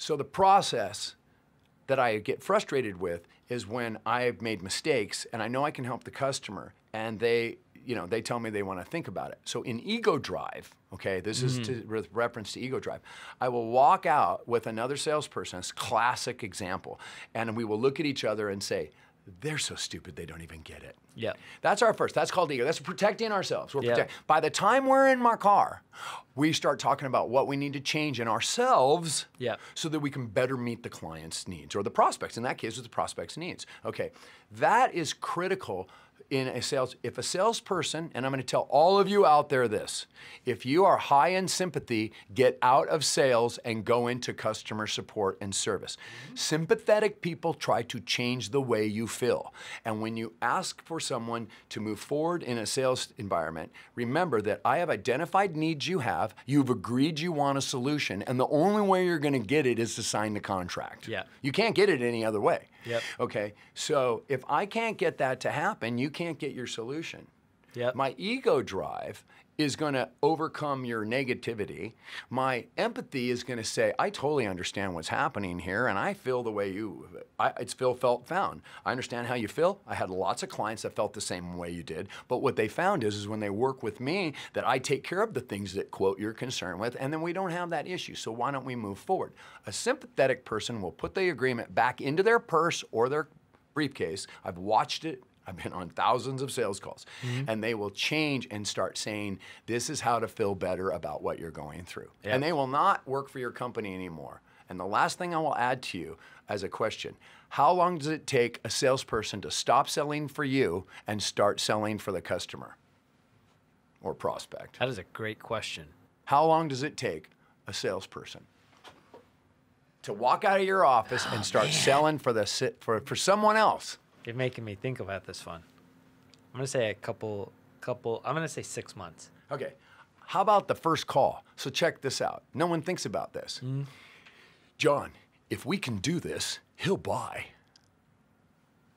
So the process that I get frustrated with is when I've made mistakes and I know I can help the customer and they, you know, they tell me they want to think about it. So in ego drive, okay, this is to, mm-hmm. with reference to ego drive, I will walk out with another salesperson, it's classic example, and we will look at each other and say, they're so stupid they don't even get it. Yeah. That's our first. That's called ego. That's protecting ourselves. We're Yeah. protect- By the time we're in my car, we start talking about what we need to change in ourselves Yeah. so that we can better meet the client's needs or the prospects. In that case, it's the prospect's needs. Okay. That is critical in a sales. If a salesperson, and I'm going to tell all of you out there this, if you are high in sympathy, get out of sales and go into customer support and service. Sympathetic people try to change the way you feel. And when you ask for someone to move forward in a sales environment, remember that I have identified needs you have, you've agreed you want a solution, and the only way you're going to get it is to sign the contract. Yeah. You can't get it any other way. Yep. Okay. So if I can't get that to happen, you can't get your solution. Yep. My ego drive is going to overcome your negativity. My empathy is going to say, I totally understand what's happening here, and I feel the way you. I, it's feel, felt, found. I understand how you feel. I had lots of clients that felt the same way you did. But what they found is, is when they work with me, that I take care of the things that quote you're concerned with, and then we don't have that issue. So why don't we move forward? A sympathetic person will put the agreement back into their purse or their briefcase. I've watched it. I've been on thousands of sales calls, mm-hmm. and they will change and start saying, This is how to feel better about what you're going through. And they will not work for your company anymore. And the last thing I will add to you as a question How long does it take a salesperson to stop selling for you and start selling for the customer or prospect? That is a great question. How long does it take a salesperson to walk out of your office and oh, start selling for the for, for someone else? You're making me think about this one. I'm gonna say a couple, couple. I'm gonna say six months. Okay. How about the first call? So check this out. No one thinks about this. Mm-hmm. John, if we can do this, he'll buy.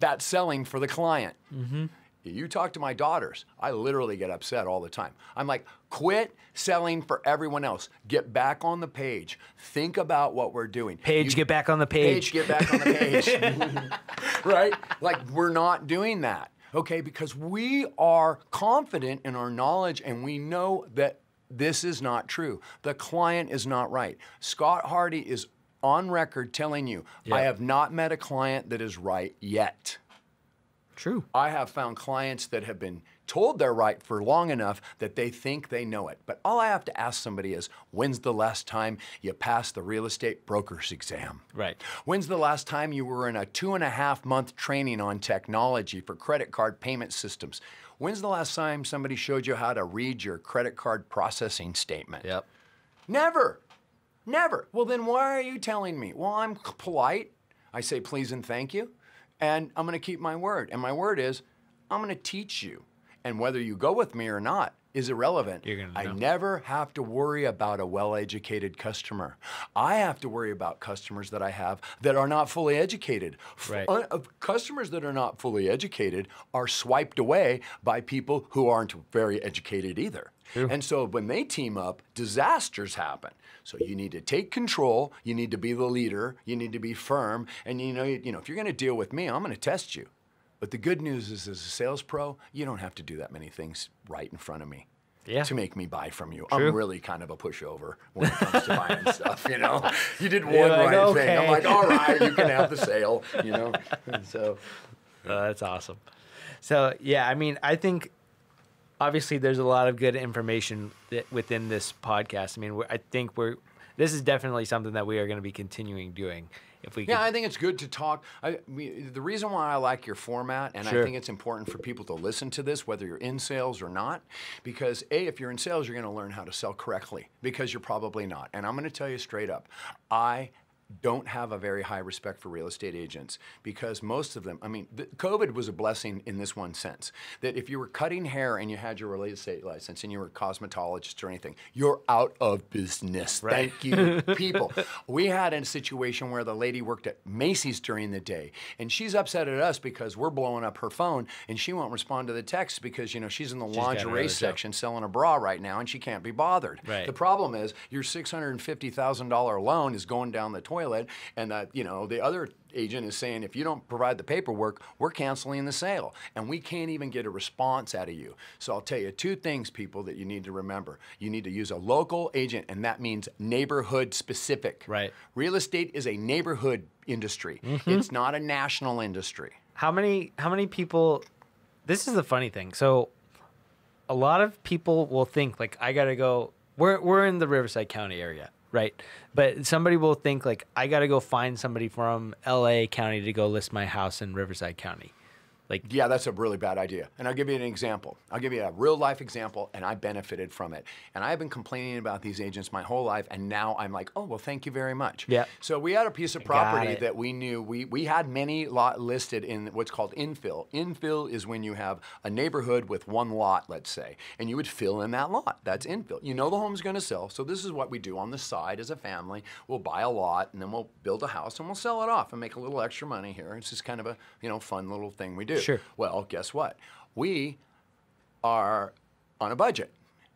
That's selling for the client. Mm-hmm. You talk to my daughters, I literally get upset all the time. I'm like, quit selling for everyone else. Get back on the page. Think about what we're doing. Page, You- get back on the page. Page, get back on the page. right? Like, we're not doing that, okay? Because we are confident in our knowledge and we know that this is not true. The client is not right. Scott Hardy is on record telling you, I have not met a client that is right yet. True. I have found clients that have been told they're right for long enough that they think they know it. But all I have to ask somebody is, when's the last time you passed the real estate broker's exam? Right. When's the last time you were in a two and a half month training on technology for credit card payment systems? When's the last time somebody showed you how to read your credit card processing statement? Yep. Never. Never. Well, then why are you telling me? Well, I'm polite. I say please and thank you. And I'm going to keep my word. And my word is I'm going to teach you. And whether you go with me or not is irrelevant. I never have to worry about a well educated customer. I have to worry about customers that I have that are not fully educated. Right. uh, customers that are not fully educated are swiped away by people who aren't very educated either. And so when they team up, disasters happen. So you need to take control, you need to be the leader, you need to be firm, and you know, you, you know, if you're going to deal with me, I'm going to test you. But the good news is as a sales pro, you don't have to do that many things right in front of me. Yeah. To make me buy from you. True. I'm really kind of a pushover when it comes to buying stuff, you know. You did one like, right thing. I'm like, all right, you can have the sale, you know. So Uh, that's awesome. So yeah, I mean, I think obviously there's a lot of good information that within this podcast. I mean, we're, I think we're this is definitely something that we are going to be continuing doing if we. Yeah, could- I think it's good to talk. I, we, the reason why I like your format, and Sure. I think it's important for people to listen to this, whether you're in sales or not, because A, if you're in sales, you're going to learn how to sell correctly, because you're probably not. And I'm going to tell you straight up, I don't have a very high respect for real estate agents because most of them, I mean, the, COVID was a blessing in this one sense that if you were cutting hair and you had your real estate license and you were a cosmetologist or anything, you're out of business. Thank you, people. we had a situation where the lady worked at Macy's during the day and she's upset at us because we're blowing up her phone and she won't respond to the text because, you know, she's in the another lingerie job. section selling a bra right now and she can't be bothered. Right. The problem is your $650,000 loan is going down the toilet spoil it, and that you know the other agent is saying if you don't provide the paperwork, we're canceling the sale, and we can't even get a response out of you. So I'll tell you two things, people, that you need to remember. You need to use a local agent, and that means neighborhood specific. Right. Real estate is a neighborhood industry. Mm-hmm. It's not a national industry. How many how many people this is the funny thing. So a lot of people will think like I gotta go we're we're in the Riverside County area, right? But somebody will think like I gotta go find somebody from LA County to go list my house in Riverside County. Like Yeah, that's a really bad idea. And I'll give you an example. I'll give you a real life example, and I benefited from it. And I've been complaining about these agents my whole life, and now I'm like, oh, well, thank you very much. Yeah. So we had a piece of property that we knew, we, we had many lot listed in what's called infill. Infill is when you have a neighborhood with one lot, let's say, and you would fill in that lot. That's infill. You know the home's gonna sell, so this is what we do on the side as a family. We'll buy a lot, and then we'll build a house, and we'll sell it off and make a little extra money here. It's just kind of a, you know, fun little thing we do. Sure. Well, guess what? We are on a budget.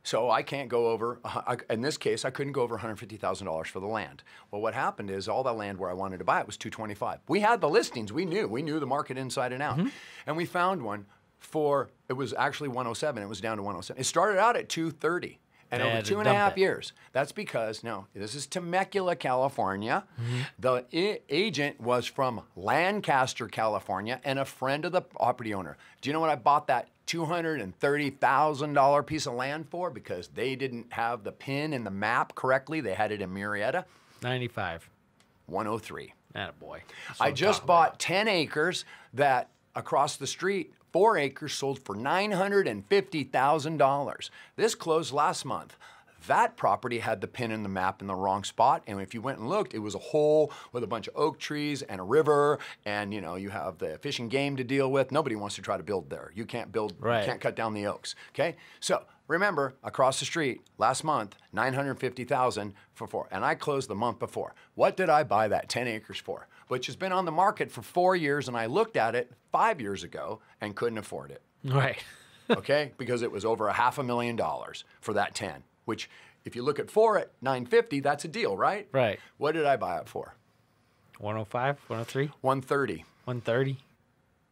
So I can't go over, in this case, I couldn't go over $150,000 for the land. Well, what happened is all that land where I wanted to buy it was 225. We had the listings, we knew, we knew the market inside and out. Mm-hmm. And we found one for, it was actually 107, it was down to 107. It started out at 230. And over two and a half it. years. That's because, no, this is Temecula, California. Mm-hmm. The I- agent was from Lancaster, California, and a friend of the property owner. Do you know what I bought that $230,000 piece of land for? Because they didn't have the pin in the map correctly. They had it in Murrieta. 95. 103. Attaboy. That's what I just bought about. 10 acres that across the street, four acres sold for $950,000. This closed last month. That property had the pin in the map in the wrong spot, and if you went and looked, it was a hole with a bunch of oak trees and a river, and you know you have the fishing game to deal with. Nobody wants to try to build there. You can't build. Right. You can't cut down the oaks. Okay, so remember, across the street last month, nine hundred fifty thousand for four, and I closed the month before. What did I buy that ten acres for? Which has been on the market for four years, and I looked at it five years ago and couldn't afford it. Right. Okay, because it was over a half a million dollars for that ten. Which, if you look at four at nine fifty, that's a deal, right? Right. What did I buy it for? 105, 103, One thirty 130.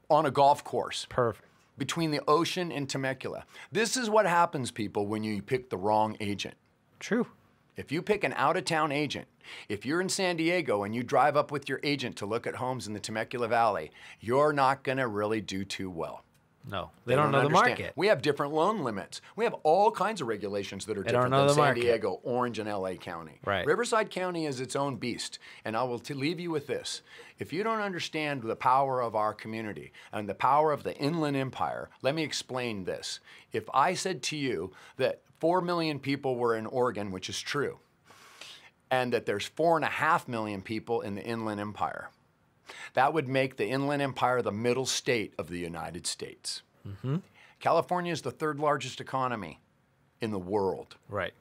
on a golf course. Perfect. between the ocean and Temecula. This is what happens, people, when you pick the wrong agent. True. If you pick an out of town agent, if you're in San Diego and you drive up with your agent to look at homes in the Temecula Valley, you're not going to really do too well. No. They, don't, know the market. We have different loan limits. We have all kinds of regulations that are They different than San market. Diego, Orange, and LA County. Right. Riverside County is its own beast. And I will t- leave you with this. If you don't understand the power of our community and the power of the Inland Empire, let me explain this. If I said to you that 4 million people were in Oregon, which is true, and that there's four and a half million people in the Inland Empire, that would make the Inland Empire the middle state of the United States. Mm-hmm. California is the third largest economy in the world, Right.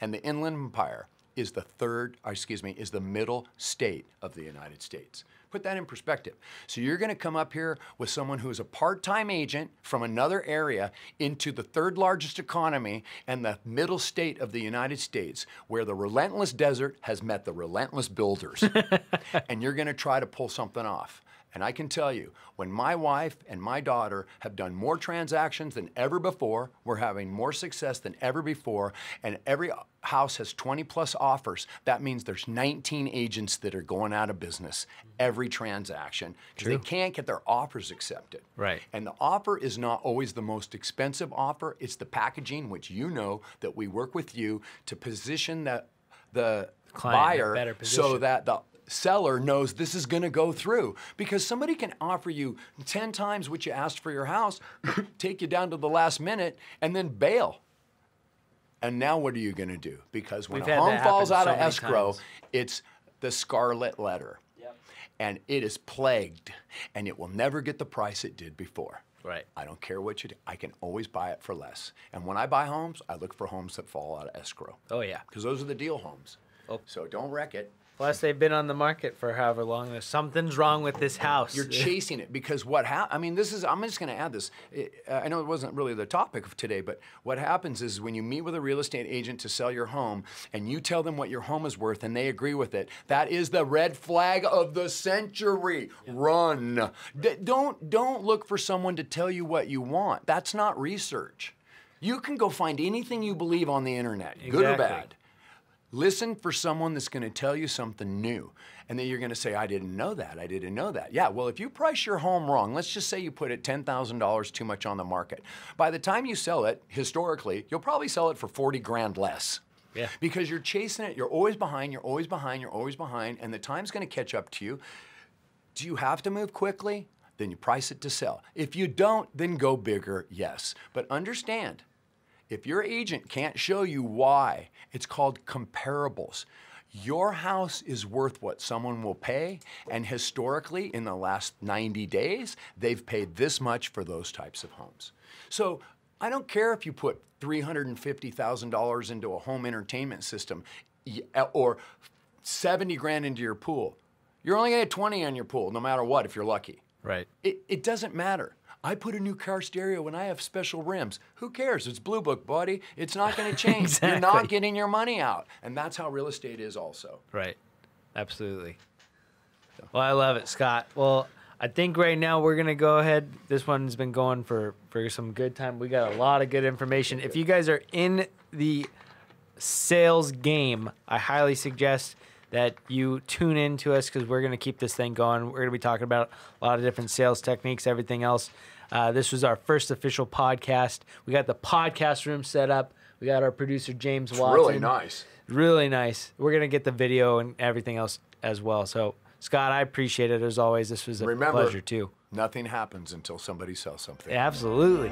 and the Inland Empire is the third, excuse me, is the middle state of the United States. Put that in perspective. So you're going to come up here with someone who is a part-time agent from another area into the third largest economy and the middle state of the United States, where the relentless desert has met the relentless builders, and you're going to try to pull something off. And I can tell you, when my wife and my daughter have done more transactions than ever before, we're having more success than ever before, and every house has 20 plus offers, that means there's 19 agents that are going out of business every transaction because they can't get their offers accepted. Right. And the offer is not always the most expensive offer, it's the packaging, which you know that we work with you to position the, the Client buyer so that the seller knows this is going to go through because somebody can offer you 10 times what you asked for your house take you down to the last minute and then bail and now what are you going to do because when We've a home falls out so of escrow times. it's the scarlet letter and it is plagued and it will never get the price it did before Right. I don't care what you do. I can always buy it for less. And when I buy homes, I look for homes that fall out of escrow Oh yeah. because those are the deal homes. Oh. So don't wreck it. Plus, they've been on the market for however long. There's something's wrong with this house. You're chasing it because what hap- I mean, this is. I'm just going to add this. It, uh, I know it wasn't really the topic of today, but what happens is when you meet with a real estate agent to sell your home, and you tell them what your home is worth, and they agree with it, that is the red flag of the century. Run. D- don't don't look for someone to tell you what you want. That's not research. You can go find anything you believe on the internet, good or bad. Listen for someone that's going to tell you something new. And then you're going to say, I didn't know that. I didn't know that. Yeah, well, if you price your home wrong, let's just say you put it $10,000 too much on the market. By the time you sell it, historically, you'll probably sell it for 40 grand less. Yeah. Because you're chasing it, you're always behind, you're always behind, you're always behind, and the time's going to catch up to you. Do you have to move quickly? Then you price it to sell. If you don't, then go bigger, yes. But understand, if your agent can't show you why, it's called comparables. Your house is worth what someone will pay, and historically, in the last 90 days, they've paid this much for those types of homes. So I don't care if you put $350,000 into a home entertainment system uh, or 70 grand into your pool. You're only gonna get 20 on your pool, no matter what, if you're lucky. right. It, it doesn't matter. I put a new car stereo when I have special rims. Who cares? It's Blue Book, buddy. It's not going to change. You're not getting your money out. And that's how real estate is also. Right. Absolutely. Well, I love it, Scott. Well, I think right now we're gonna go ahead. This one's been going for for some good time. We got a lot of good information. If you guys are in the sales game, I highly suggest that you tune in to us because we're going to keep this thing going. We're going to be talking about a lot of different sales techniques, everything else. Uh, this was our first official podcast. We got the podcast room set up. We got our producer James Watson. Really nice. Really nice. We're gonna get the video and everything else as well. So Scott, I appreciate it as always. This was a Remember, pleasure too. nothing happens until somebody sells something. Absolutely.